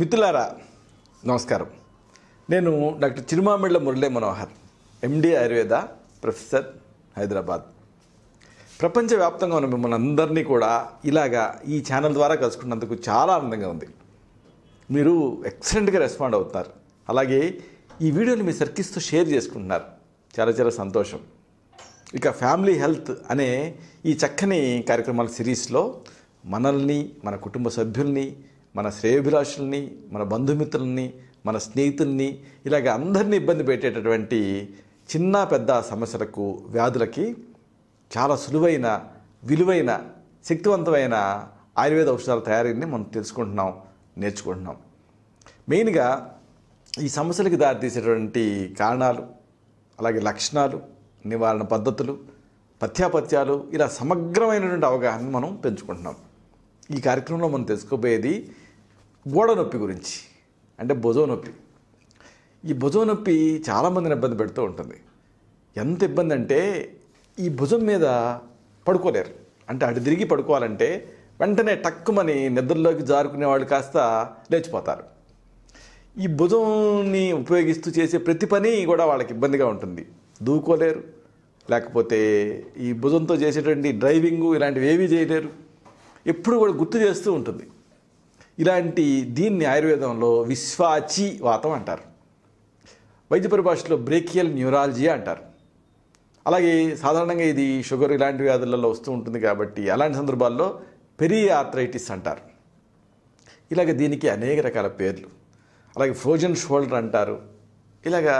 మిత్రులారా నమస్కారం. నేను doctor Chirumamilla Murali Manohar MD Ayurveda professor Hyderabad. ప్రపంచవ్యాప్తంగా ఉన్న మిమ్మల్ని అందరినీ కూడా ఇలాగా ఈ ఛానల్ ద్వారా కలుసుకున్నందుకు చాలా ఆనందంగా ఉంది. మీరు ఎక్సలెంట్గా రెస్పాండ్ అవుతున్నారు. అలాగే ఈ వీడియోని మీ సర్కిల్స్తో షేర్ చేసుకుంటున్నారు. చాలా చాలా సంతోషం. ఇక ఫ్యామిలీ హెల్త్ అనే ఈ చక్కని కార్యక్రమాల సిరీస్లో మనల్ని మన కుటుంబ సభ్యుల్ని మన శ్రేయభిలాషుల్ని మన బంధుమిత్రుల్ని మన స్నేహితుల్ని ఇలాగ అందరినీ ఇబ్బంది పెట్టేటటువంటి చిన్న పెద్ద సమస్యలకు వ్యాధులకి చాలా సులువైన విలువైన శక్తివంతమైన ఆయుర్వేద ఔషధాల తయారీని మనం తెలుసుకుంటున్నాం నేర్చుకుంటున్నాం. మెయిన్గా ఈ సమస్యలకు దారితీసేటువంటి కారణాలు అలాగే లక్షణాలు నివారణ పద్ధతులు పథ్యాపత్యాలు ఇలా సమగ్రమైనటువంటి అవగాహన మనం పెంచుకుంటున్నాం. ఈ కార్యక్రమంలో మనం తెలుసుకోబోయేది గోడ నొప్పి గురించి అంటే భుజం నొప్పి ఈ భుజం నొప్పి చాలామందిని ఇబ్బంది పెడుతూ ఉంటుంది. ఎంత ఇబ్బంది అంటే ఈ భుజం మీద పడుకోలేరు. అంటే అటు తిరిగి పడుకోవాలంటే వెంటనే టక్కుమని నిద్రలోకి జారుకునే వాళ్ళు కాస్త లేచిపోతారు. ఈ భుజంని ఉపయోగిస్తూ చేసే ప్రతి పని కూడా వాళ్ళకి ఇబ్బందిగా ఉంటుంది. దూకోలేరు. లేకపోతే ఈ భుజంతో చేసేటువంటి డ్రైవింగు ఇలాంటివి ఏవీ చేయలేరు. ఎప్పుడు కూడా గుర్తు చేస్తూ ఉంటుంది. ఇలాంటి దీన్ని ఆయుర్వేదంలో విశ్వాచి వాతం అంటారు. వైద్య పరిభాషలో బ్రేకియల్ న్యూరాలజీ అంటారు. అలాగే సాధారణంగా ఇది షుగర్ ఇలాంటి వ్యాధులలో వస్తూ ఉంటుంది కాబట్టి అలాంటి సందర్భాల్లో పెరి అంటారు. ఇలాగ దీనికి అనేక రకాల పేర్లు. అలాగే ఫ్రోజన్ షోల్డర్ అంటారు. ఇలాగా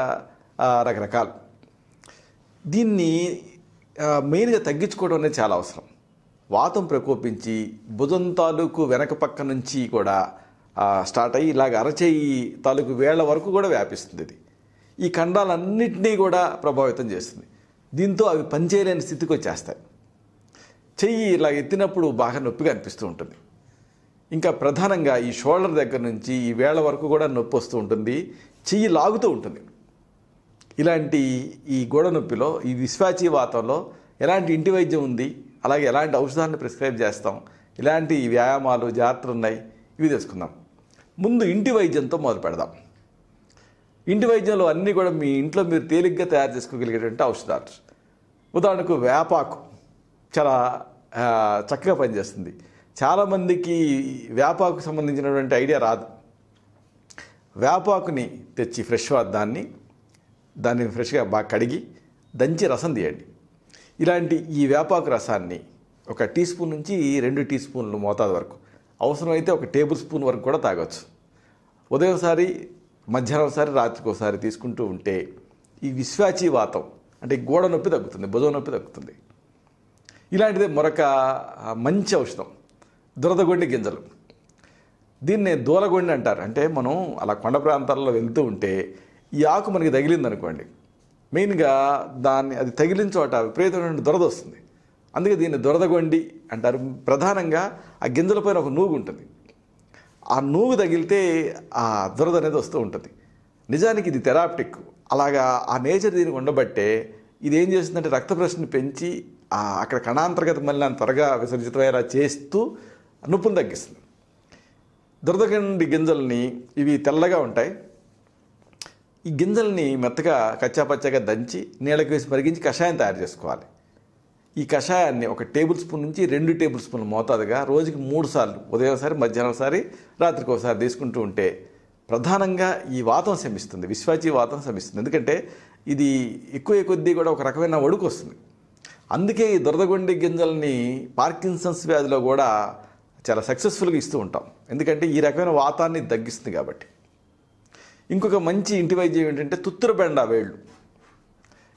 రకరకాలు. దీన్ని మెయిన్గా తగ్గించుకోవడం అనేది చాలా అవసరం. వాతం ప్రకోపించి భుజం తాలూకు వెనక పక్క నుంచి కూడా స్టార్ట్ అయ్యి ఇలాగ అరచేయి తాలూకు వేళ్ళ వరకు కూడా వ్యాపిస్తుంది ఇది. ఈ ఖండాలన్నింటినీ కూడా ప్రభావితం చేస్తుంది. దీంతో అవి పనిచేయలేని స్థితికి వచ్చేస్తాయి. చెయ్యి ఇలా ఎత్తినప్పుడు బాగా నొప్పిగా అనిపిస్తూ ఉంటుంది. ఇంకా ప్రధానంగా ఈ షోల్డర్ దగ్గర నుంచి ఈ వేళ వరకు కూడా నొప్పి వస్తూ ఉంటుంది. చెయ్యి లాగుతూ ఉంటుంది. ఇలాంటి ఈ గోడ నొప్పిలో ఈ విశ్వాచీ వాతంలో ఎలాంటి ఇంటి వైద్యం ఉంది? అలాగే ఎలాంటి ఔషధాలను ప్రిస్క్రైబ్ చేస్తాం? ఇలాంటి వ్యాయామాలు జాగ్రత్తలు ఉన్నాయి ఇవి తెలుసుకుందాం. ముందు ఇంటి వైద్యంతో మొదలు పెడదాం. ఇంటి వైద్యంలో అన్నీ కూడా మీ ఇంట్లో మీరు తేలిగ్గా తయారు చేసుకోగలిగేటువంటి ఔషధాలు. ఉదాహరణకు వేపాకు చాలా చక్కగా పనిచేస్తుంది. చాలామందికి వేపాకు సంబంధించినటువంటి ఐడియా రాదు. వేపాకుని తెచ్చి ఫ్రెష్ దాన్ని దాన్ని ఫ్రెష్గా బాగా కడిగి దంచి రసం తీయండి. ఇలాంటి ఈ వేపాకు రసాన్ని ఒక టీ స్పూన్ నుంచి రెండు టీ స్పూన్లు మోతాదు వరకు. అవసరమైతే ఒక టేబుల్ స్పూన్ వరకు కూడా తాగొచ్చు. ఉదయంసారి మధ్యాహ్నం ఒకసారి రాత్రికి ఒకసారి తీసుకుంటూ ఉంటే ఈ విశ్వాచి వాతం అంటే గోడ నొప్పి తగ్గుతుంది భుజం నొప్పి తగ్గుతుంది. ఇలాంటిదే మరొక మంచి ఔషధం దురదగొండి గింజలు. దీన్నే దూలగొండి అంటారు. అంటే మనం అలా కొండ ప్రాంతాల్లో వెళ్తూ ఉంటే ఈ ఆకు మనకి తగిలిందనుకోండి మెయిన్గా దాన్ని అది తగిలిన చోట విపరీతమైన దురద వస్తుంది. అందుకే దీన్ని దురదగొండి అంటారు. ప్రధానంగా ఆ గింజలపైన ఒక నూగు ఉంటుంది. ఆ నూగు తగిలితే ఆ దురద అనేది వస్తూ ఉంటుంది. నిజానికి ఇది థెరాప్టిక్. అలాగా ఆ నేచర్ దీనికి ఉండబట్టే ఇది ఏం చేస్తుందంటే రక్త ప్రశ్న పెంచి అక్కడ కణాంతర్గత మలినాన్ని త్వరగా విసర్జితమయ్యేలా చేస్తూ నొప్పును తగ్గిస్తుంది. దురదగండి గింజల్ని ఇవి తెల్లగా ఉంటాయి. ఈ గింజల్ని మెత్తగా కచ్చాపచ్చాగా దంచి నీళ్ళకి వేసి మరిగించి కషాయం తయారు చేసుకోవాలి. ఈ కషాయాన్ని ఒక టేబుల్ స్పూన్ నుంచి రెండు టేబుల్ స్పూన్ల మోతాదుగా రోజుకి మూడు సార్లు ఉదయం సారి మధ్యాహ్నం సారి రాత్రికి ఒకసారి తీసుకుంటూ ఉంటే ప్రధానంగా ఈ వాతం శమిస్తుంది విశ్వాచి వాతం శమిస్తుంది. ఎందుకంటే ఇది ఎక్కువ కొద్దీ కూడా ఒక రకమైన వడుకు వస్తుంది. అందుకే ఈ దురదగొండి గింజల్ని పార్కిన్సన్స్ వ్యాధిలో కూడా చాలా సక్సెస్ఫుల్గా ఇస్తూ ఉంటాం. ఎందుకంటే ఈ రకమైన వాతాన్ని తగ్గిస్తుంది కాబట్టి. ఇంకొక మంచి ఇంటి వైద్యం ఏంటంటే తుత్తురబెండ వేళ్ళు.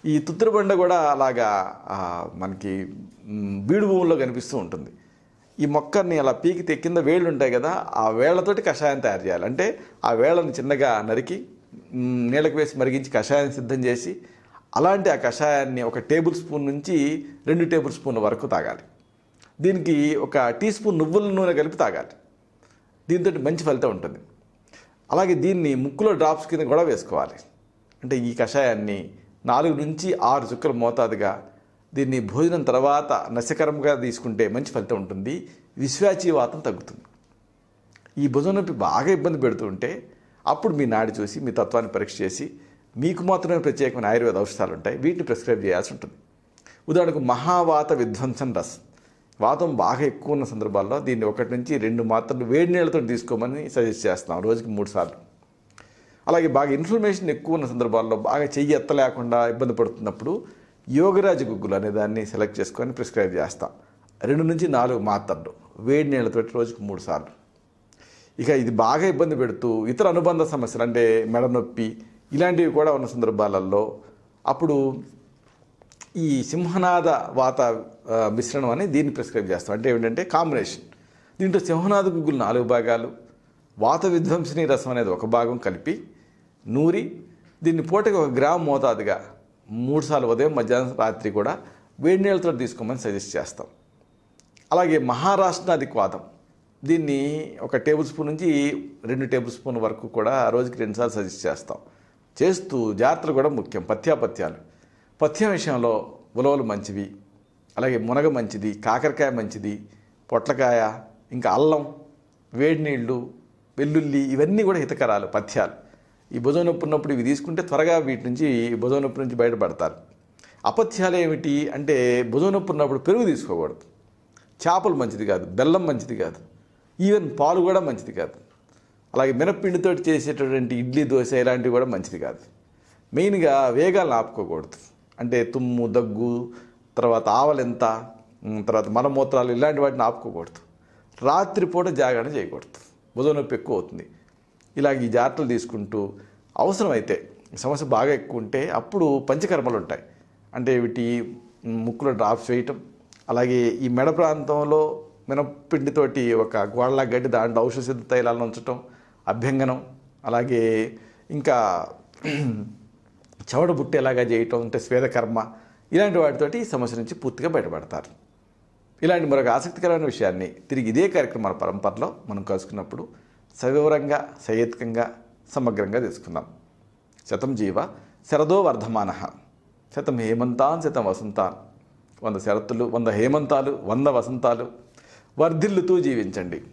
ఈ తుత్తురబండ కూడా అలాగా మనకి బీడు భూముల్లో కనిపిస్తూ ఉంటుంది. ఈ మొక్కని అలా పీకితే కింద వేళ్ళు ఉంటాయి కదా ఆ వేళ్ళతోటి కషాయం తయారు చేయాలి. అంటే ఆ వేళ్ళని చిన్నగా నరికి నీళ్ళకి వేసి మరిగించి కషాయం సిద్ధం చేసి అలాంటి ఆ కషాయాన్ని ఒక టేబుల్ స్పూన్ నుంచి రెండు టేబుల్ స్పూన్ల వరకు తాగాలి. దీనికి ఒక టీ స్పూన్ నువ్వుల నూనె కలిపి తాగాలి. దీంతో మంచి ఫలితం ఉంటుంది. అలాగే దీన్ని ముక్కులో డ్రాప్స్ కింద కూడా వేసుకోవాలి. అంటే ఈ కషాయాన్ని నాలుగు నుంచి ఆరు చుక్కల మోతాదుగా దీన్ని భోజనం తర్వాత నశకరంగా తీసుకుంటే మంచి ఫలితం ఉంటుంది. విశ్వాచీవాతం తగ్గుతుంది. ఈ భుజం నొప్పి బాగా ఇబ్బంది పెడుతూ ఉంటే అప్పుడు మీ నాడి చూసి మీ తత్వాన్ని పరీక్ష చేసి మీకు మాత్రమే ప్రత్యేకమైన ఆయుర్వేద ఔషధాలు ఉంటాయి. వీటిని ప్రిస్క్రైబ్ చేయాల్సి ఉంటుంది. ఉదాహరణకు మహావాత విధ్వంసం రసం. వాతం బాగా ఎక్కువ ఉన్న సందర్భాల్లో దీన్ని ఒకటి నుంచి రెండు మాత్రలు వేడి నీళ్ళతో తీసుకోమని సజెస్ట్ చేస్తాం రోజుకి మూడు సార్లు. అలాగే బాగా ఇన్ఫ్లమేషన్ ఎక్కువ ఉన్న సందర్భాల్లో బాగా చెయ్యి ఎత్తలేకుండా ఇబ్బంది పడుతున్నప్పుడు యోగరాజ గుగ్గులు అనే దాన్ని సెలెక్ట్ చేసుకొని ప్రిస్క్రైబ్ చేస్తాం. రెండు నుంచి నాలుగు మాత్రలు. వేడి నీళ్ళతో రోజుకు మూడు సార్లు. ఇక ఇది బాగా ఇబ్బంది పెడుతూ ఇతర అనుబంధ సమస్యలు అంటే మెడ నొప్పి ఇలాంటివి కూడా ఉన్న సందర్భాలలో అప్పుడు ఈ సింహనాద వాత మిశ్రణం అని దీన్ని ప్రిస్క్రైబ్ చేస్తాం. అంటే ఏంటంటే కాంబినేషన్ దీంట్లో సింహనాథ గుగ్గులు నాలుగు భాగాలు వాత విధ్వంసిని రసం అనేది ఒక భాగం కలిపి నూరి దీన్ని పూటకి ఒక గ్రామ్ మోతాదుగా మూడుసార్లు ఉదయం మధ్యాహ్నం రాత్రి కూడా వేడి నీళ్ళతో తీసుకోమని సజెస్ట్ చేస్తాం. అలాగే మహారాష్ట్రాది క్వాతం దీన్ని ఒక టేబుల్ స్పూన్ నుంచి రెండు టేబుల్ స్పూన్ వరకు కూడా రోజుకి రెండుసార్లు సజెస్ట్ చేస్తాం. చేస్తూ జాగ్రత్తలు కూడా ముఖ్యం. పథ్యాపథ్యాలు పథ్యం విషయంలో ఉలవలు మంచివి. అలాగే మునగ మంచిది కాకరకాయ మంచిది పొట్లకాయ ఇంకా అల్లం వేడి నీళ్ళు వెల్లుల్లి ఇవన్నీ కూడా హితకరాలు పథ్యాలు. ఈ భుజం నొప్పి ఉన్నప్పుడు ఇవి తీసుకుంటే త్వరగా వీటి నుంచి భుజం నొప్పి నుంచి బయటపడతారు. అపథ్యాలు ఏమిటి అంటే భుజం నొప్పి ఉన్నప్పుడు పెరుగు తీసుకోకూడదు. చేపలు మంచిది కాదు బెల్లం మంచిది కాదు ఈవెన్ పాలు కూడా మంచిది కాదు. అలాగే మినప్పిండితో చేసేటటువంటి ఇడ్లీ దోశ ఇలాంటివి కూడా మంచిది కాదు. మెయిన్గా వేగాలను ఆపుకోకూడదు. అంటే తుమ్ము దగ్గు తర్వాత ఆవలెంత ఎంత? తర్వాత మలమూత్రాలు ఇలాంటి వాటిని ఆపుకోకూడదు. రాత్రిపూట జాగరణ చేయకూడదు. భుజం నొప్పి ఎక్కువ అవుతుంది. ఇలాగ ఈ జాగ్రత్తలు తీసుకుంటూ అవసరమైతే సమస్య బాగా ఎక్కువ ఉంటే అప్పుడు పంచకర్మలు ఉంటాయి. అంటే వీటి ముక్కులో డ్రాప్స్ వేయటం అలాగే ఈ మెడ ప్రాంతంలో మినపిండితోటి ఒక గోడలా గడ్డి దాంట్లో ఔషధ సిద్ధ తైలాలను ఉంచటం అభ్యంగనం అలాగే ఇంకా చెవడ బుట్టేలాగా చేయటం అంటే స్వేదకర్మ ఇలాంటి వాటితోటి ఈ సమస్య నుంచి పూర్తిగా బయటపడతారు. ఇలాంటి మరొక ఆసక్తికరమైన విషయాన్ని తిరిగి ఇదే కార్యక్రమాల పరంపరలో మనం కలుసుకున్నప్పుడు సవివరంగా సహేతుకంగా సమగ్రంగా తెలుసుకుందాం. శతం జీవ శరదో వర్ధమాన. శతం హేమంతాన్ శతం వసంతాన్. వంద శరత్తులు వంద హేమంతాలు వంద వసంతాలు. వర్ధిల్లుతూ జీవించండి.